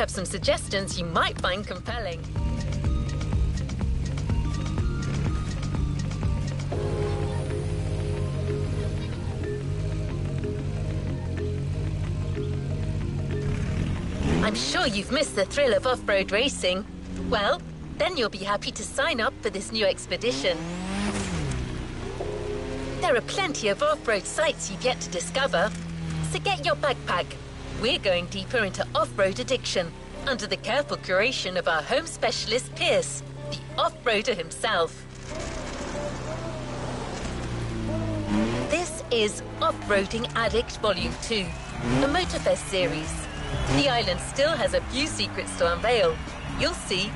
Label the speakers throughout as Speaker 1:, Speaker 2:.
Speaker 1: Have some suggestions you might find compelling. I'm sure you've missed the thrill of off-road racing. Well, then you'll be happy to sign up for this new expedition. There are plenty of off-road sites you've yet to discover. So get your backpack. We're going deeper into off-road addiction under the careful curation of our home specialist Pierce, the off-roader himself. This is Off-Roading Addict Volume 2, a Motorfest series. The island still has a few secrets to unveil. You'll see.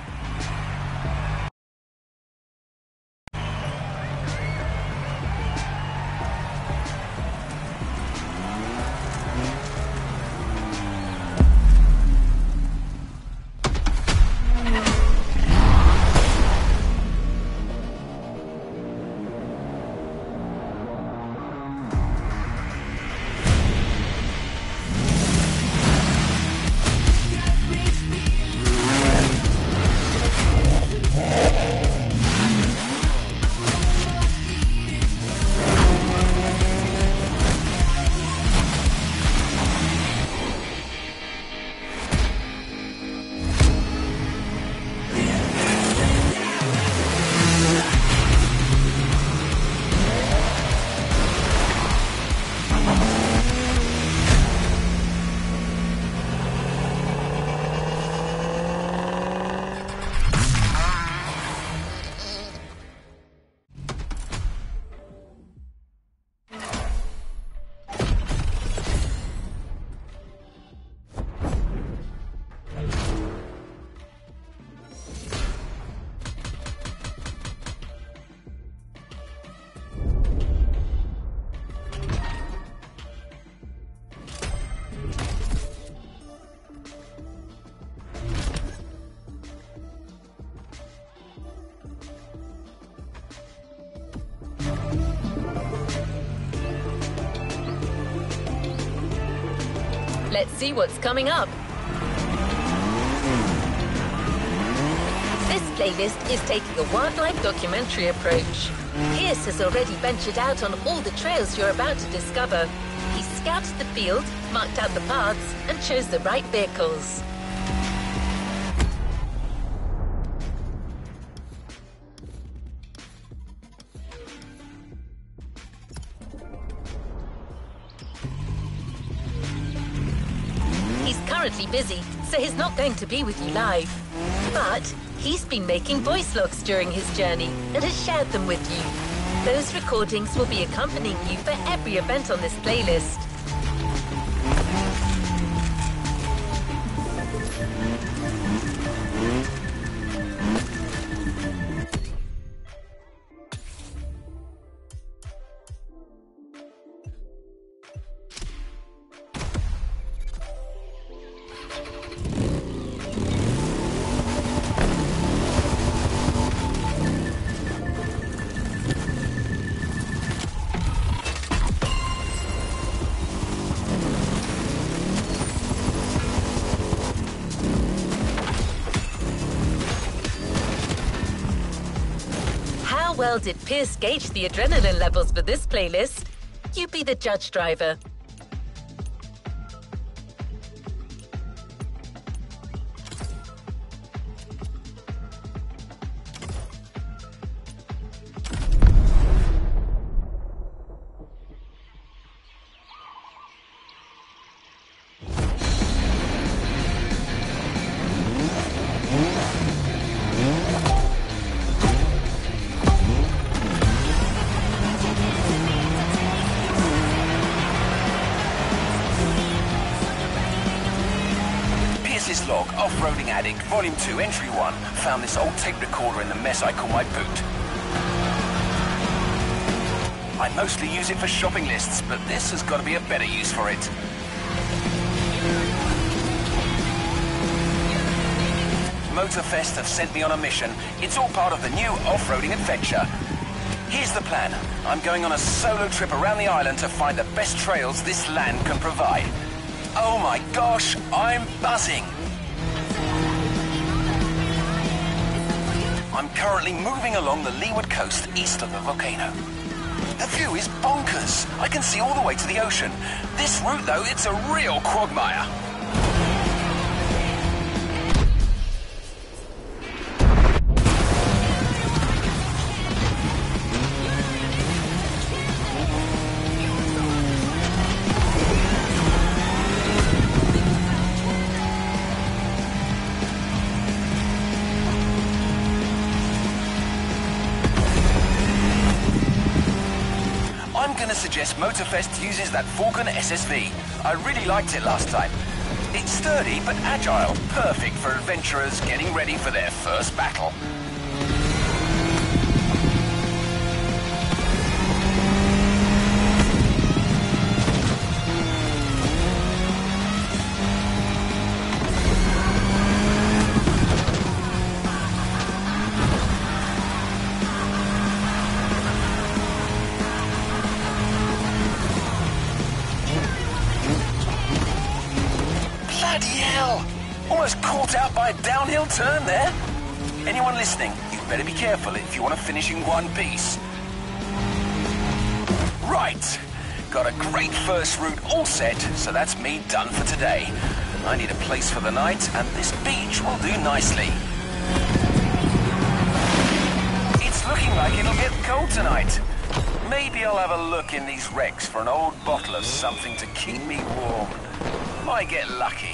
Speaker 1: See what's coming up. This playlist is taking a wildlife documentary approach. Pierce has already ventured out on all the trails you're about to discover. He scouted the field, marked out the paths, and chose the right vehicles. Busy, so he's not going to be with you live. But he's been making voice logs during his journey and has shared them with you. Those recordings will be accompanying you for every event on this playlist. Did Pierce gauge the adrenaline levels for this playlist? You be the judge driver.
Speaker 2: Volume 2, Entry 1. Found this old tape recorder in the mess I call my boot. I mostly use it for shopping lists, but this has got to be a better use for it. Motorfest have sent me on a mission. It's all part of the new off-roading adventure. Here's the plan. I'm going on a solo trip around the island to find the best trails this land can provide. Oh my gosh, I'm buzzing. I'm currently moving along the leeward coast east of the volcano. The view is bonkers. I can see all the way to the ocean. This route, though, it's a real quagmire. Suggest Motorfest uses that Falcon SSV. I really liked it last time. It's sturdy but agile, perfect for adventurers getting ready for their first battle. You want to finish in one piece. Right. Got a great first route all set, so that's me done for today. I need a place for the night, and this beach will do nicely. It's looking like it'll get cold tonight. Maybe I'll have a look in these wrecks for an old bottle of something to keep me warm. Might get lucky.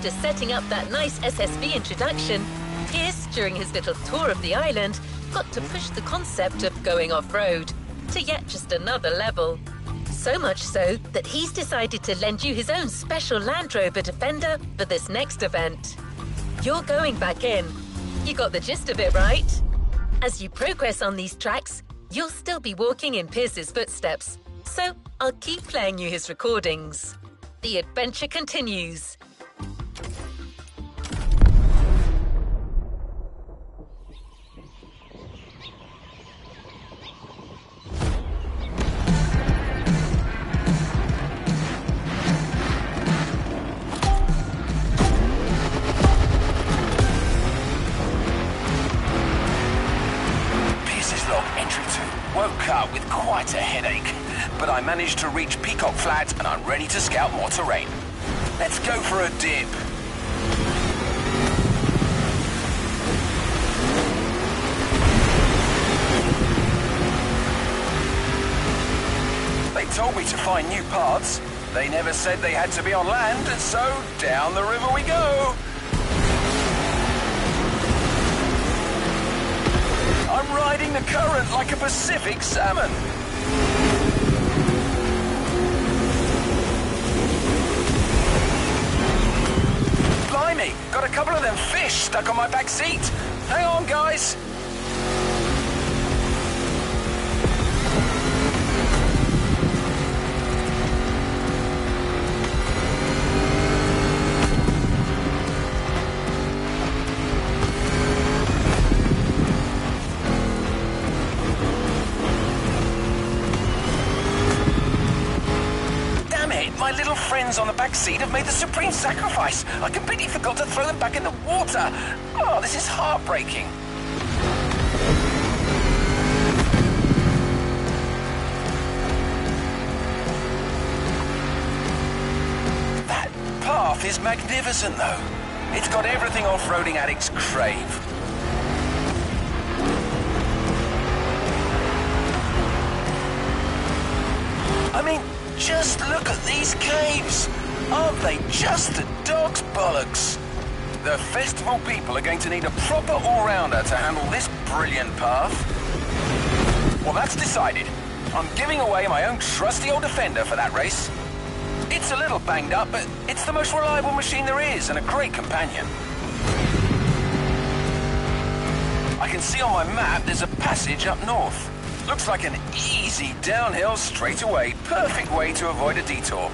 Speaker 1: After setting up that nice SSV introduction, Pierce, during his little tour of the island, got to push the concept of going off-road to yet just another level. So much so that he's decided to lend you his own special Land Rover Defender for this next event. You're going back in. You got the gist of it, right? As you progress on these tracks, you'll still be walking in Pierce's footsteps. So I'll keep playing you his recordings. The adventure continues.
Speaker 2: Quite a headache. But I managed to reach Peacock Flat and I'm ready to scout more terrain. Let's go for a dip. They told me to find new paths. They never said they had to be on land, so down the river we go. I'm riding the current like a Pacific salmon. Blimey, got a couple of them fish stuck on my back seat. Hang on, guys. Friends on the back seat have made the supreme sacrifice. I completely forgot to throw them back in the water. Oh, this is heartbreaking. That path is magnificent, though. It's got everything off-roading addicts crave. Just look at these caves! Aren't they just the dog's bollocks? The festival people are going to need a proper all-rounder to handle this brilliant path. Well, that's decided. I'm giving away my own trusty old Defender for that race. It's a little banged up, but it's the most reliable machine there is and a great companion. I can see on my map there's a passage up north. Looks like an easy downhill straightaway. Perfect way to avoid a detour.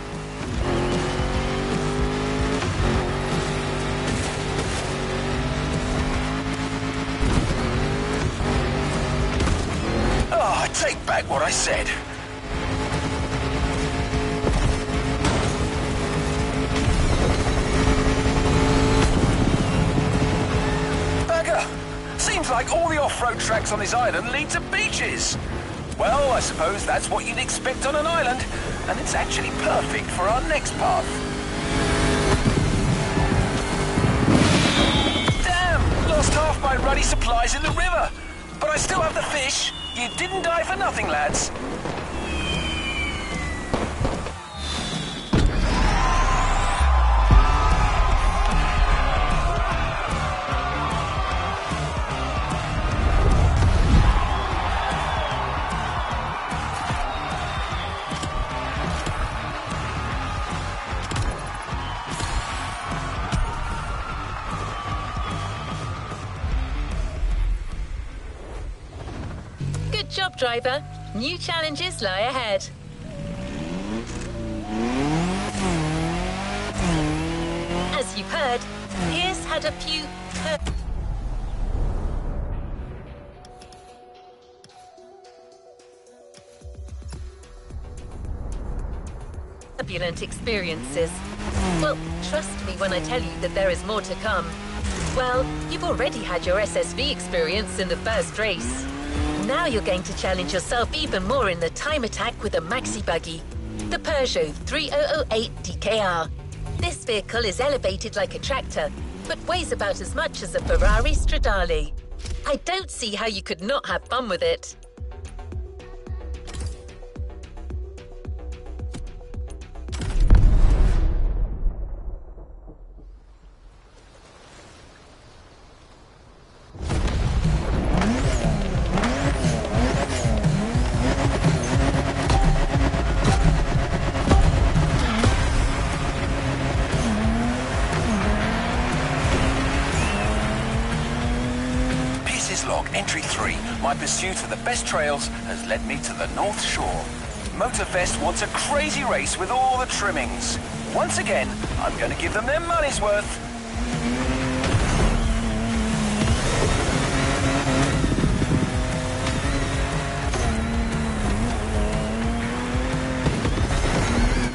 Speaker 2: Oh, I take back what I said. Off-road tracks on this island lead to beaches. Well, I suppose that's what you'd expect on an island, and it's actually perfect for our next path. Damn! Lost half my ruddy supplies in the river. But I still have the fish. You didn't die for nothing, lads.
Speaker 1: New challenges lie ahead. As you've heard, Pierce had a few tur- turbulent experiences. Well, trust me when I tell you that there is more to come. Well, you've already had your SSV experience in the first race. Now you're going to challenge yourself even more in the time attack with a maxi buggy, the Peugeot 3008 DKR. This vehicle is elevated like a tractor, but weighs about as much as a Ferrari Stradale. I don't see how you could not have fun with it.
Speaker 2: Pursuit of the best trails has led me to the North Shore. Motorfest wants a crazy race with all the trimmings. Once again, I'm going to give them their money's worth.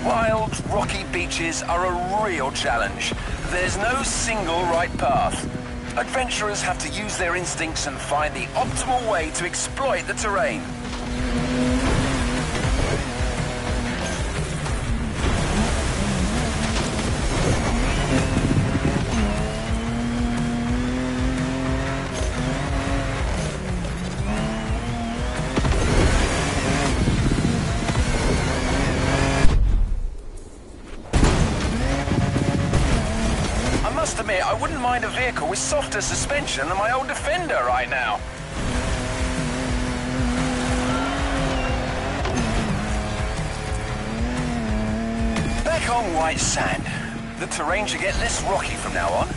Speaker 2: Wild, rocky beaches are a real challenge. There's no single right path. Adventurers have to use their instincts and find the optimal way to exploit the terrain. Vehicle with softer suspension than my old Defender right now. Back on white sand. The terrain should get less rocky from now on.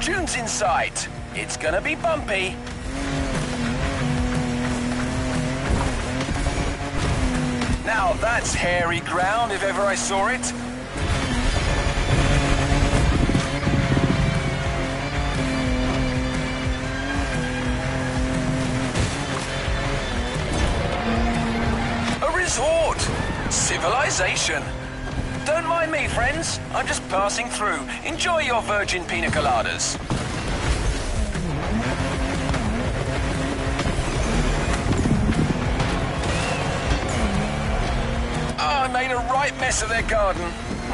Speaker 2: June's in sight. It's gonna be bumpy. Now that's hairy ground if ever I saw it. A resort. Civilization. Don't mind me, friends. I'm just passing through. Enjoy your virgin pina coladas. mess of their garden.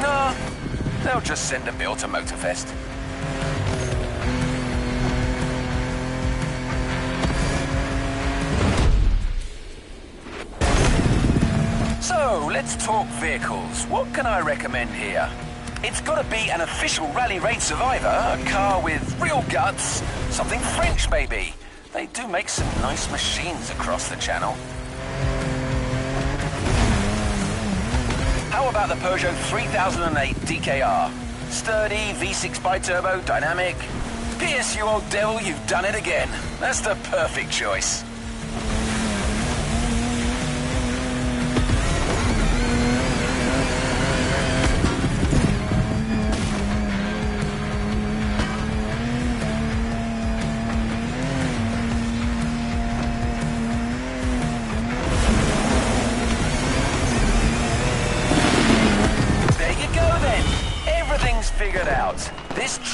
Speaker 2: No, they'll just send a bill to Motorfest. So, let's talk vehicles. What can I recommend here? It's gotta be an official rally raid survivor, a car with real guts, something French maybe. They do make some nice machines across the channel. About the Peugeot 3008 DKR? Sturdy, V6 bi-turbo, dynamic. Pierce, you old devil, you've done it again. That's the perfect choice.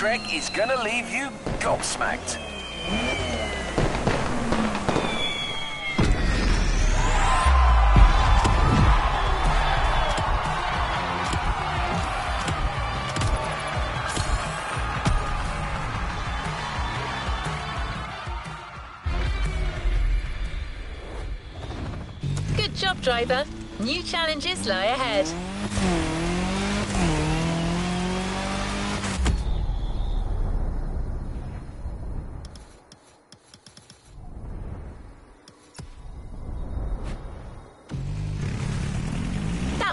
Speaker 2: Trek is gonna leave you gobsmacked.
Speaker 1: Good job, driver. New challenges lie ahead.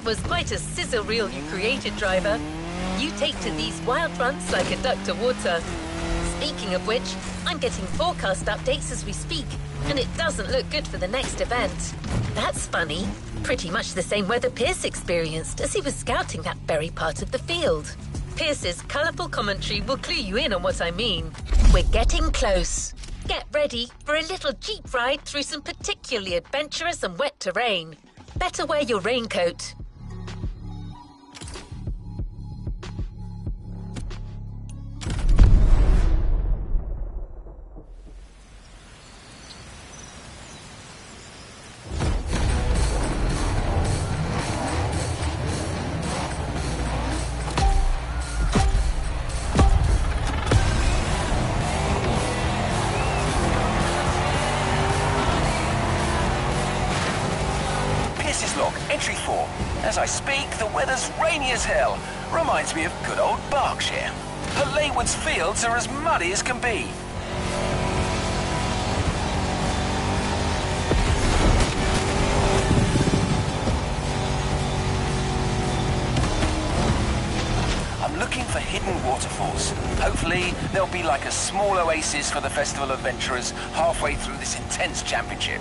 Speaker 1: Was quite a sizzle reel you created, driver. You take to these wild runs like a duck to water. Speaking of which, I'm getting forecast updates as we speak, and it doesn't look good for the next event. That's funny. Pretty much the same weather Pierce experienced as he was scouting that very part of the field. Pierce's colourful commentary will clue you in on what I mean. We're getting close. Get ready for a little jeep ride through some particularly adventurous and wet terrain. Better wear your raincoat.
Speaker 2: Are as muddy as can be. I'm looking for hidden waterfalls. Hopefully, they'll be like a small oasis for the festival adventurers halfway through this intense championship.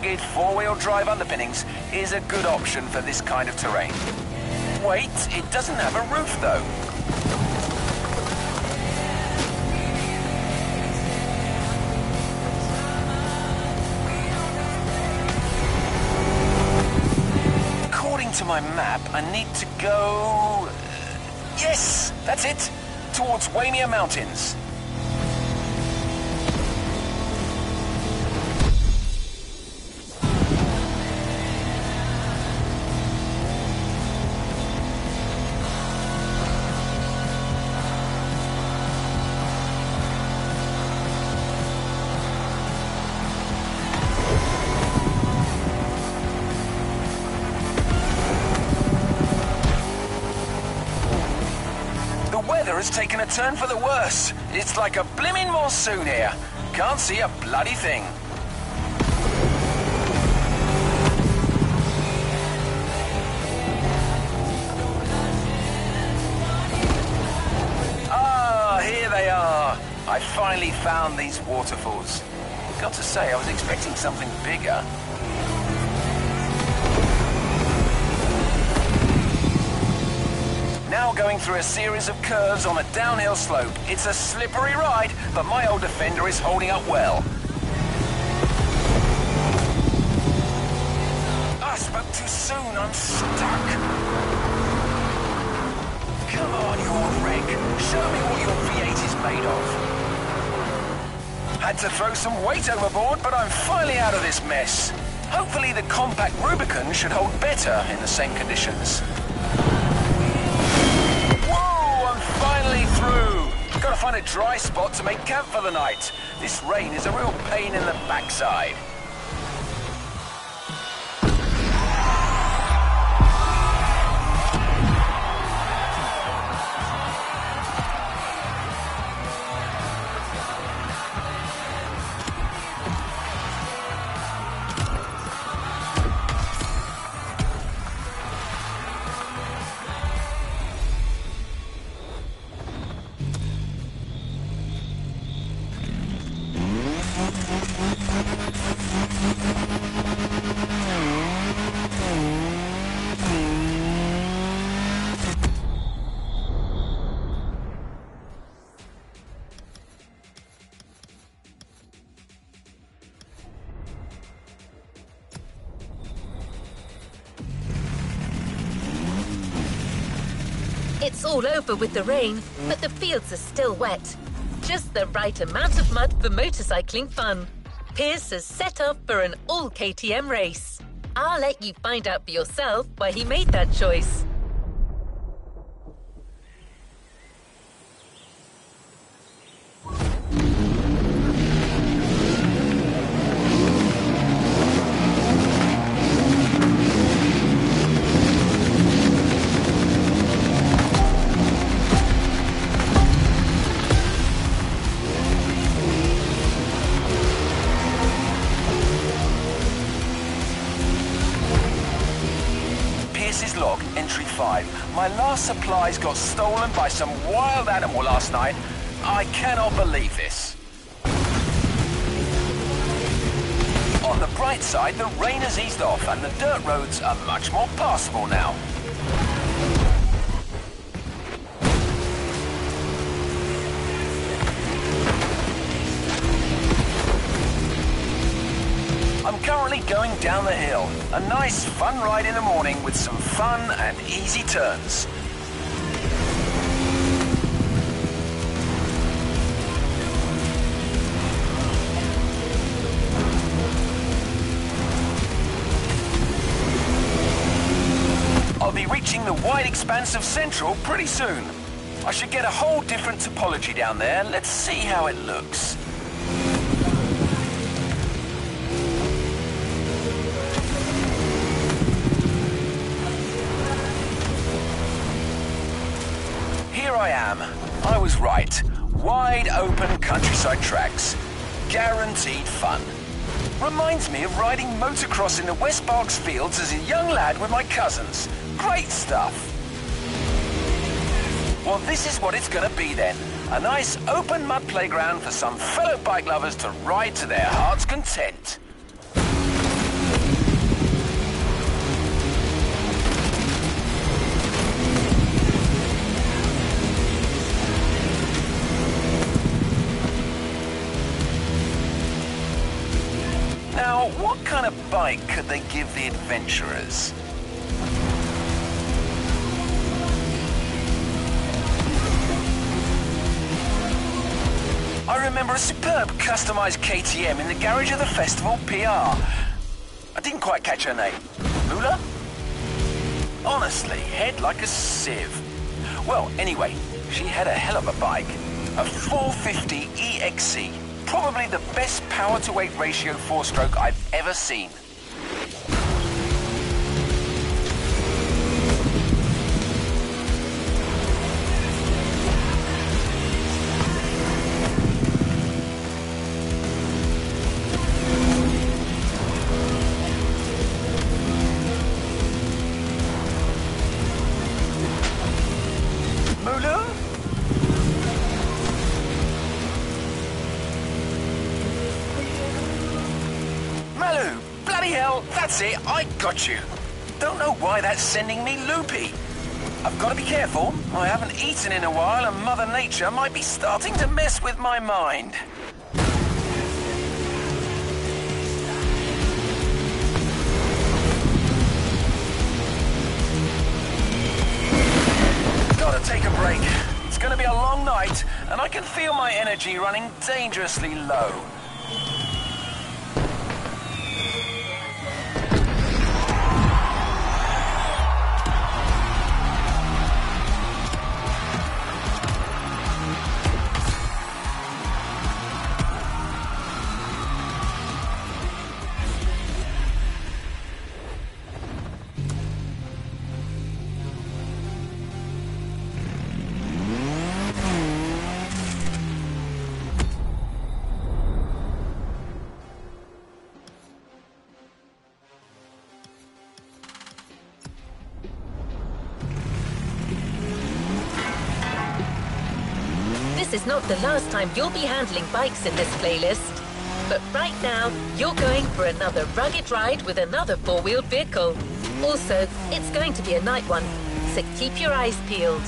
Speaker 2: Rugged four-wheel drive underpinnings is a good option for this kind of terrain. Wait, it doesn't have a roof though. According to my map, I need to go... Uh, yes, that's it. Towards Waimea Mountains. Has taken a turn for the worse. It's like a blimmin' monsoon here. Can't see a bloody thing. Ah, here they are. I finally found these waterfalls. Got to say, I was expecting something bigger. Going through a series of curves on a downhill slope. It's a slippery ride, but my old Defender is holding up well. I spoke too soon, I'm stuck. Come on, you old wreck. Show me what your V8 is made of. Had to throw some weight overboard, but I'm finally out of this mess. Hopefully the compact Rubicon should hold better in the same conditions. Find a dry spot to make camp for the night. This rain is a real pain in the backside.
Speaker 1: With the rain, but the fields are still wet. Just the right amount of mud for motorcycling fun. Pierce has set off for an all KTM race. I'll let you find out for yourself why he made that choice.
Speaker 2: My last supplies got stolen by some wild animal last night. I cannot believe this. On the bright side, the rain has eased off and the dirt roads are much more passable now. Currently going down the hill. A nice, fun ride in the morning with some fun and easy turns. I'll be reaching the wide expanse of Central pretty soon. I should get a whole different topology down there. Let's see how it looks. Here I was right. Wide open countryside tracks. Guaranteed fun. Reminds me of riding motocross in the West Berks fields as a young lad with my cousins. Great stuff. Well, this is what it's gonna be then. A nice open mud playground for some fellow bike lovers to ride to their heart's content. Kind of bike could they give the adventurers? I remember a superb customized KTM in the garage of the festival PR. I didn't quite catch her name. Lula? Honestly, head like a sieve. Well, anyway, she had a hell of a bike. A 450 EXC. Probably the best power to weight ratio four stroke I've ever seen. Got you. Don't know why that's sending me loopy. I've got to be careful. I haven't eaten in a while and Mother Nature might be starting to mess with my mind. Gotta take a break. It's gonna be a long night, and I can feel my energy running dangerously low.
Speaker 1: Last time you'll be handling bikes in this playlist. But right now, you're going for another rugged ride with another four-wheeled vehicle. Also, it's going to be a night one, so keep your eyes peeled.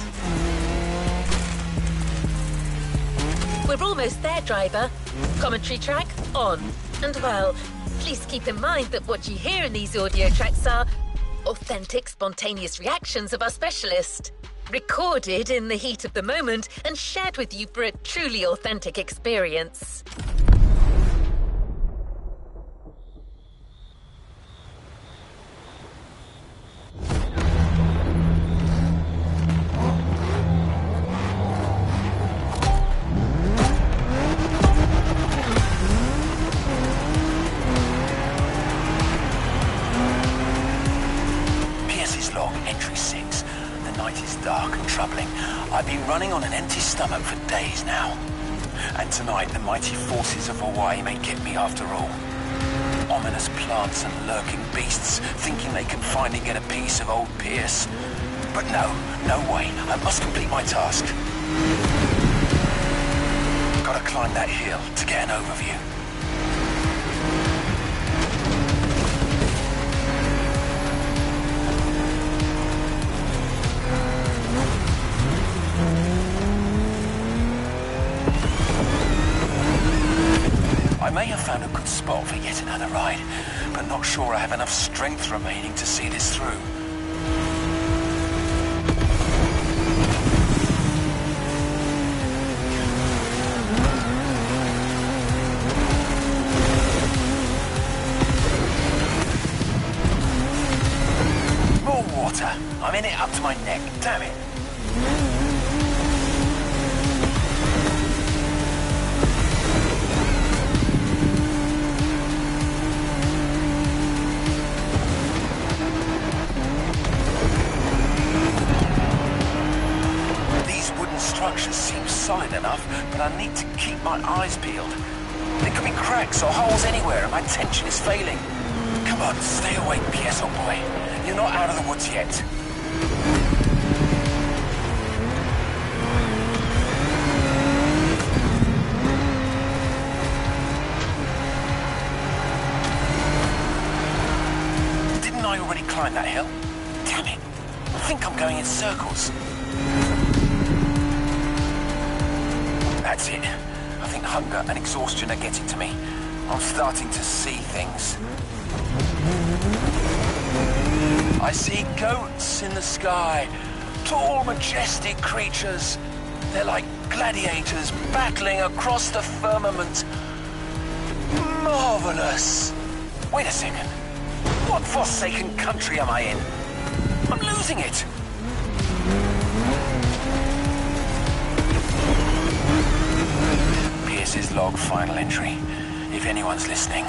Speaker 1: We're almost there, driver. Commentary track on. And well, please keep in mind that what you hear in these audio tracks are authentic, spontaneous reactions of our specialist recorded in the heat of the moment and shared with you for a truly authentic experience.
Speaker 2: Of Hawaii may get me after all. Ominous plants and lurking beasts, thinking they can finally get a piece of old Pierce. But no, no way. I must complete my task. Gotta climb that hill to get an overview. May have found a good spot for yet another ride, but not sure I have enough strength remaining to see this through. I see goats in the sky. Tall, majestic creatures. They're like gladiators battling across the firmament. Marvelous. Wait a second. What forsaken country am I in? I'm losing it. Pierce's log final entry. If anyone's listening,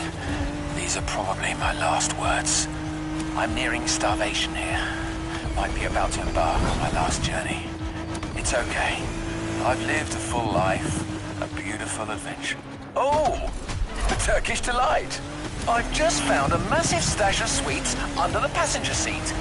Speaker 2: these are probably my last words. I'm nearing starvation here. Might be about to embark on my last journey. It's okay. I've lived a full life, a beautiful adventure. Oh! The Turkish Delight! I've just found a massive stash of sweets under the passenger seat.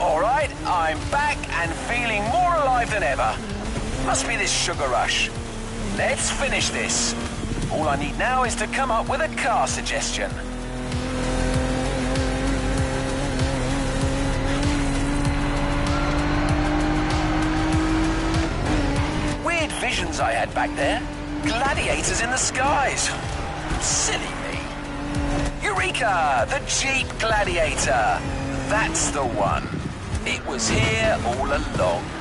Speaker 2: All right, I'm back and feeling more alive than ever. Must be this sugar rush. Let's finish this. All I need now is to come up with a car suggestion. Weird visions I had back there. Gladiators in the skies. Silly me. Eureka! The Jeep Gladiator! That's the one. It was here all along.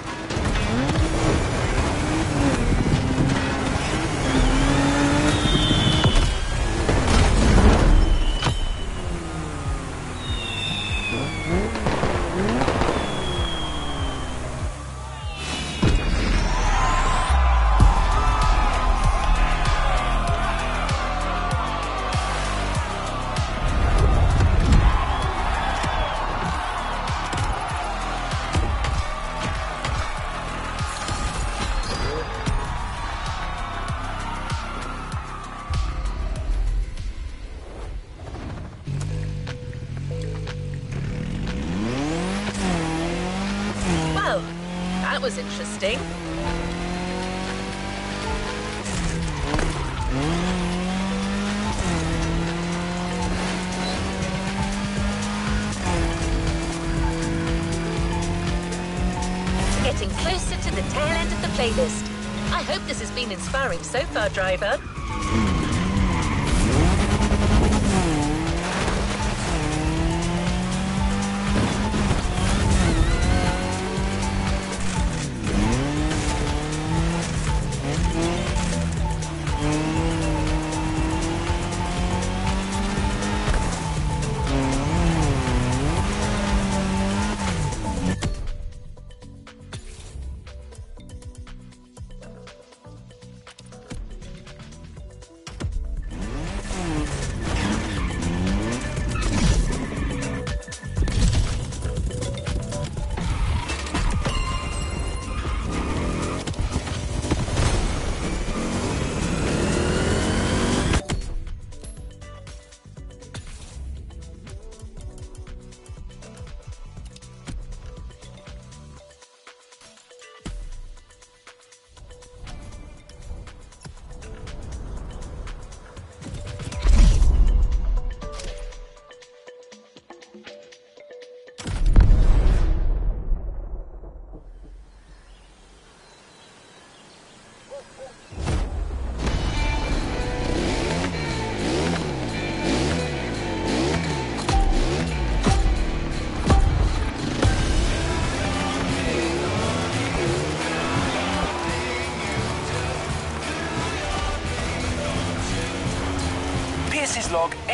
Speaker 1: Getting closer to the tail end of the playlist. I hope this has been inspiring so far, driver.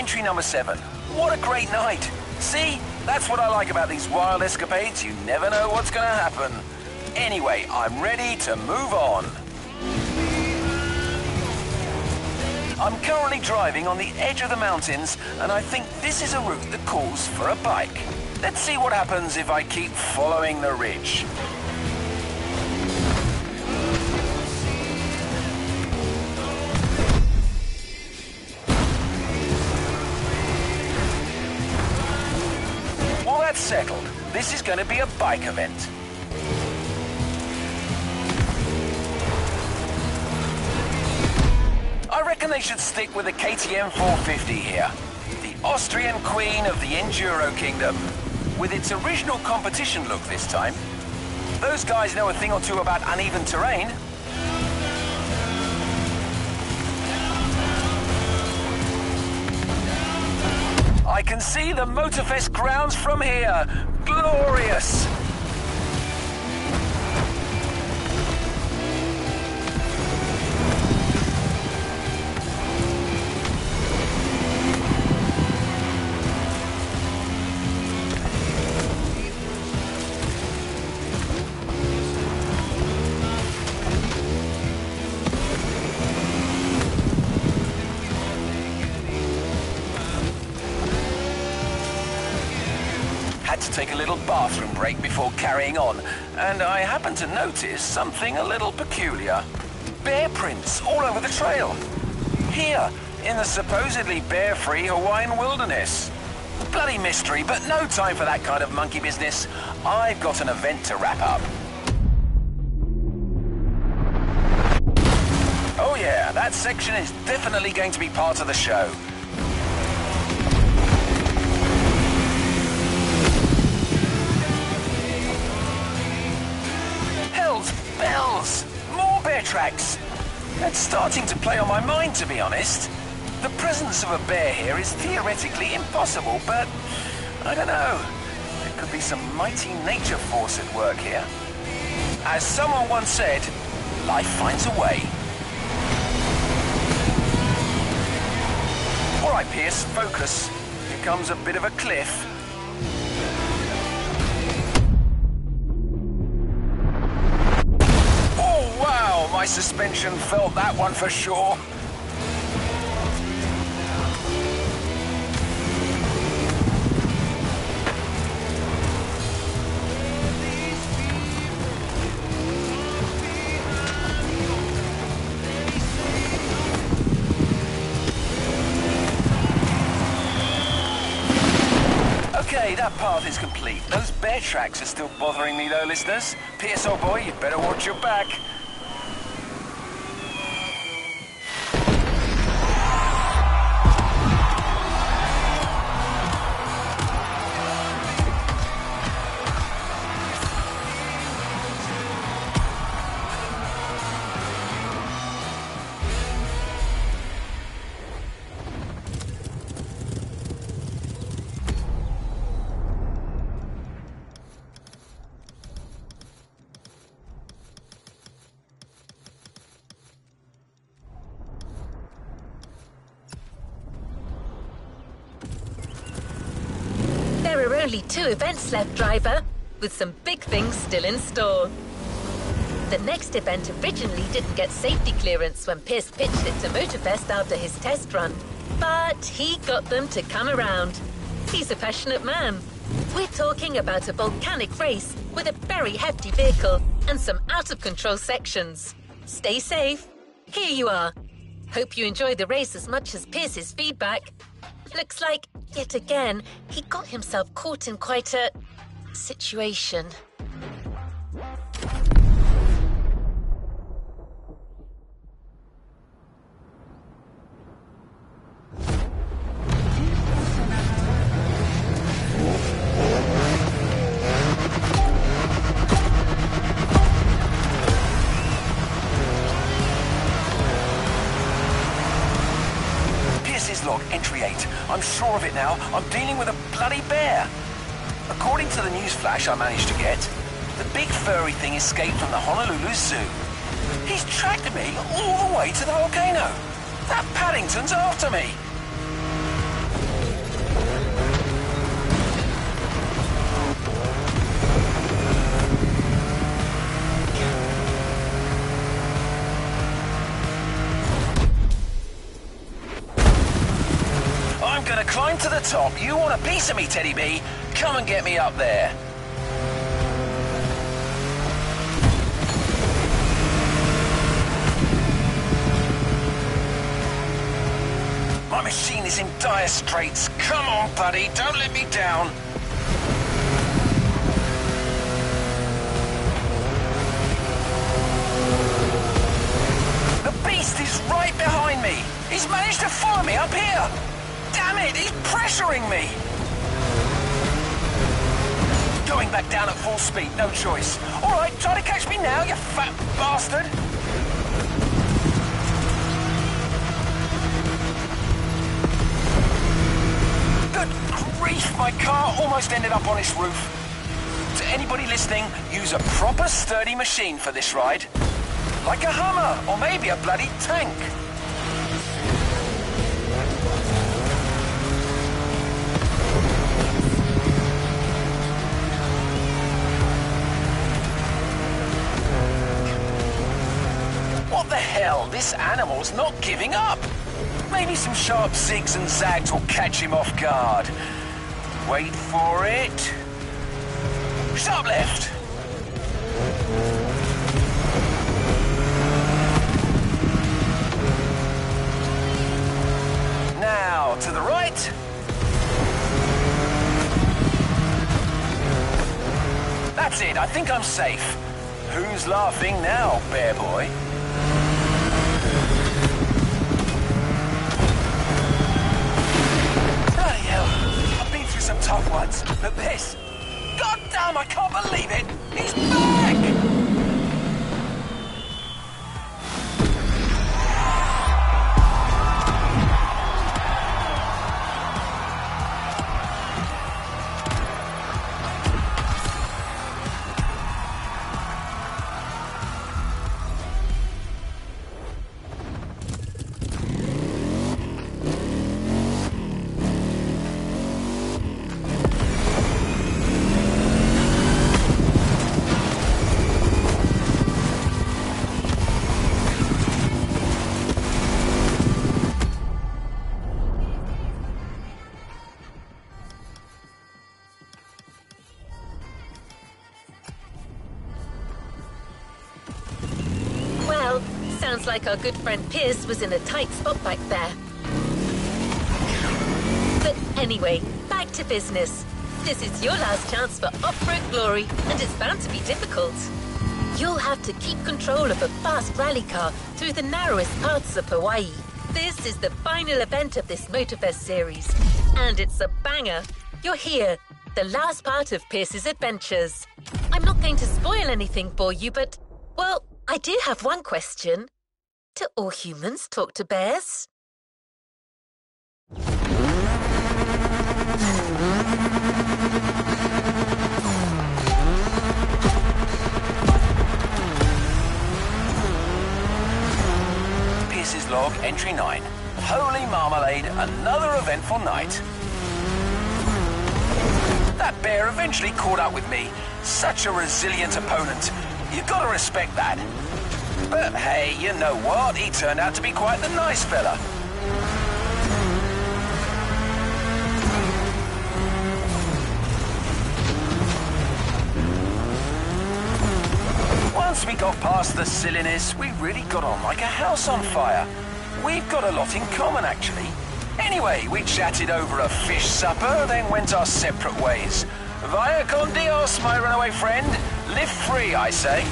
Speaker 2: Entry number seven. What a great night. See? That's what I like about these wild escapades. You never know what's going to happen. Anyway, I'm ready to move on. I'm currently driving on the edge of the mountains, and I think this is a route that calls for a bike. Let's see what happens if I keep following the ridge. This is going to be a bike event. I reckon they should stick with the KTM 450 here. The Austrian queen of the Enduro Kingdom. With its original competition look this time. Those guys know a thing or two about uneven terrain. I can see the Motorfest grounds from here. Glorious! Bathroom break before carrying on, and I happened to notice something a little peculiar. Bear prints all over the trail. Here, in the supposedly bear-free Hawaiian wilderness. Bloody mystery, but no time for that kind of monkey business. I've got an event to wrap up. Oh yeah, that section is definitely going to be part of the show. Tracks! That's starting to play on my mind, to be honest. The presence of a bear here is theoretically impossible, but I don't know. There could be some mighty nature force at work here. As someone once said, life finds a way. All right, Pierce, focus. Here comes a bit of a cliff. Suspension felt that one for sure. Okay, that path is complete. Those bear tracks are still bothering me though, listeners. Old boy, you'd better watch your back.
Speaker 1: Only two events left, driver, with some big things still in store. The next event originally didn't get safety clearance when Pierce pitched it to Motorfest after his test run, but he got them to come around. He's a passionate man. We're talking about a volcanic race with a very hefty vehicle and some out of control sections. Stay safe. Here you are. Hope you enjoy the race as much as Pierce's feedback. Looks like, yet again, he got himself caught in quite a situation.
Speaker 2: Flash I managed to get, the big furry thing escaped from the Honolulu Zoo. He's tracked me all the way to the volcano. That Paddington's after me. I'm gonna climb to the top. You want a piece of me, Teddy B? Come and get me up there. In dire straits. Come on, buddy. Don't let me down. The beast is right behind me. He's managed to follow me up here. Damn it, he's pressuring me. Going back down at full speed, no choice. All right, try to catch me now, you fat bastard. My car almost ended up on its roof. To anybody listening, use a proper sturdy machine for this ride. Like a Hummer, or maybe a bloody tank. What the hell? This animal's not giving up. Maybe some sharp zigs and zags will catch him off guard. Wait for it. Sharp left. Now, to the right. That's it, I think I'm safe. Who's laughing now, bear boy? Ones, but this... God damn, I can't believe it! He's back!
Speaker 1: Like our good friend Pierce was in a tight spot back there. But anyway, back to business. This is your last chance for off-road glory, and it's bound to be difficult. You'll have to keep control of a fast rally car through the narrowest parts of Hawaii. This is the final event of this Motorfest series, and it's a banger. You're here, the last part of Pierce's adventures. I'm not going to spoil anything for you, but, well, I do have one question. Do all humans talk to bears?
Speaker 2: Pierce's log, entry 9. Holy marmalade, another eventful night. That bear eventually caught up with me. Such a resilient opponent. You've gotta respect that. But hey, you know what? He turned out to be quite the nice fella. Once we got past the silliness, we really got on like a house on fire. We've got a lot in common, actually. Anyway, we chatted over a fish supper, then went our separate ways. Vaya con Dios, my runaway friend. Live free, I say.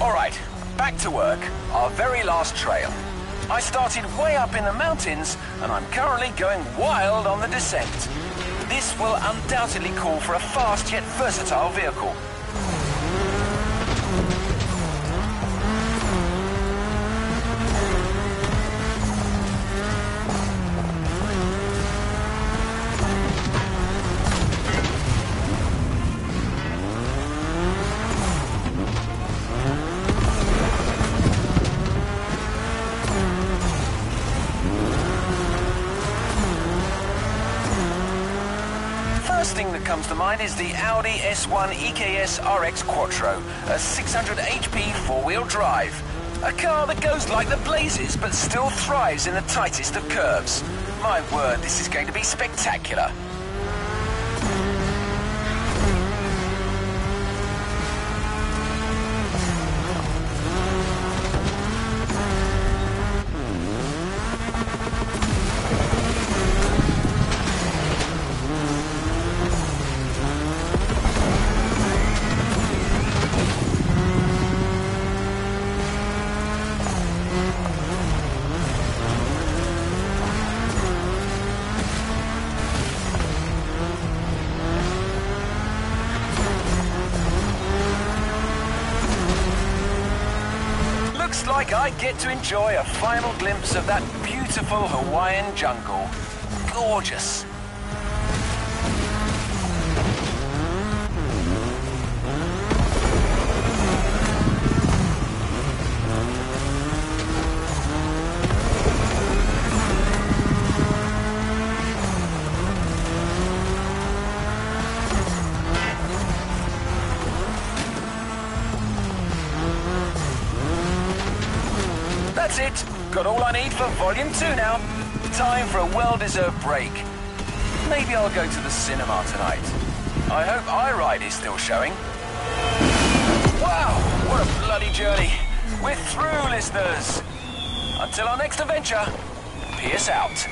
Speaker 2: All right, back to work. Our very last trail. I started way up in the mountains, and I'm currently going wild on the descent. This will undoubtedly call for a fast yet versatile vehicle. Audi S1 EKS RX Quattro, a 600 HP four-wheel drive. A car that goes like the blazes but still thrives in the tightest of curves. My word, this is going to be spectacular. To enjoy a final glimpse of that beautiful Hawaiian jungle. Gorgeous. Volume two now. Time for a well-deserved break. Maybe I'll go to the cinema tonight. I hope iRide is still showing. Wow, what a bloody journey. We're through, listeners. Until our next adventure, Pierce out.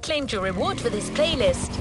Speaker 1: Claimed your reward for this playlist.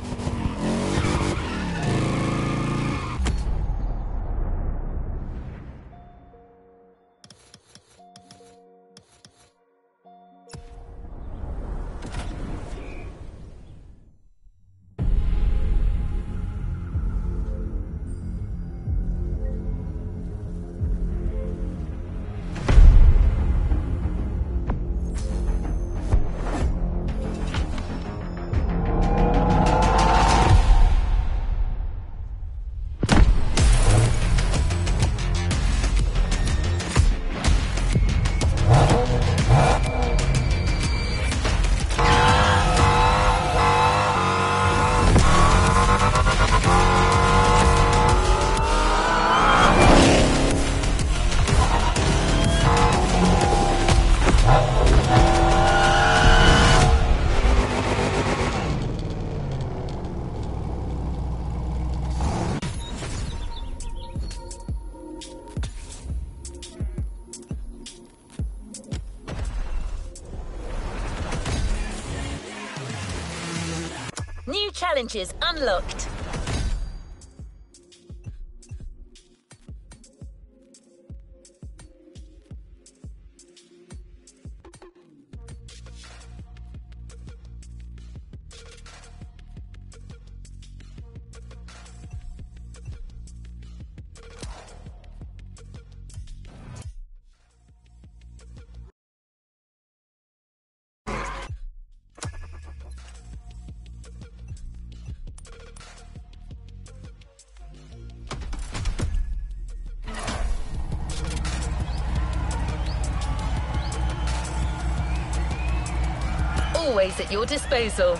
Speaker 1: Always at your disposal.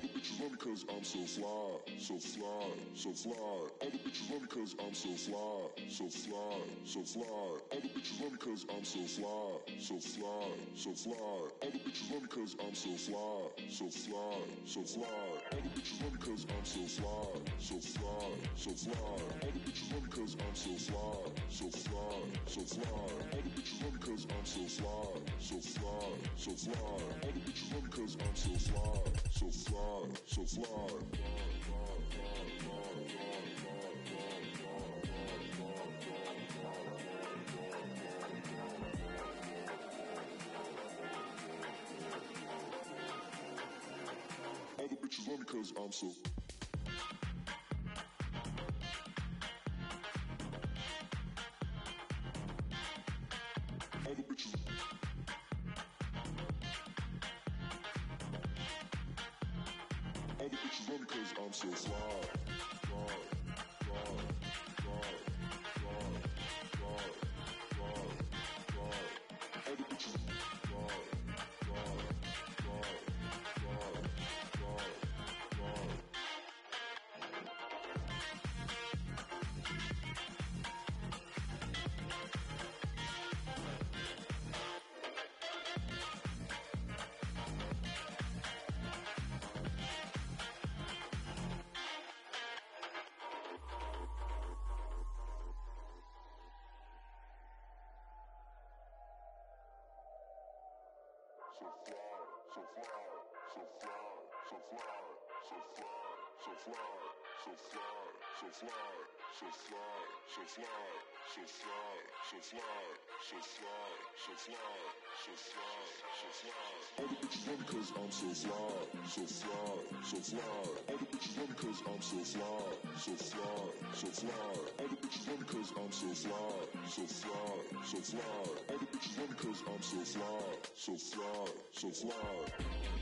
Speaker 2: bitches love me cause I'm so fly, so fly, so fly. All the bitches love me cause I'm so fly, so fly, so fly. All the bitches love me cause I'm so fly, so fly, so fly. All the bitches love me cause I'm so fly, so fly, so fly. All the bitches love me cause I'm so fly, so fly, so fly. All the bitches love me cause I'm so fly, so fly, so fly. All the bitches love me cause I'm so fly, so fly, so fly. All the bitches love me cause I'm so fly, so fly, so fly. Fly, so fly, so fly, so fly, so fly, so fly, so fly. All the bitches love me cause I'm so fly, so fly, so fly. All the bitches love me cause I'm so fly, so fly, so fly. All the bitches love me cause I'm so fly, so fly, so fly. All the bitches love me cause I'm so fly, so fly, so fly.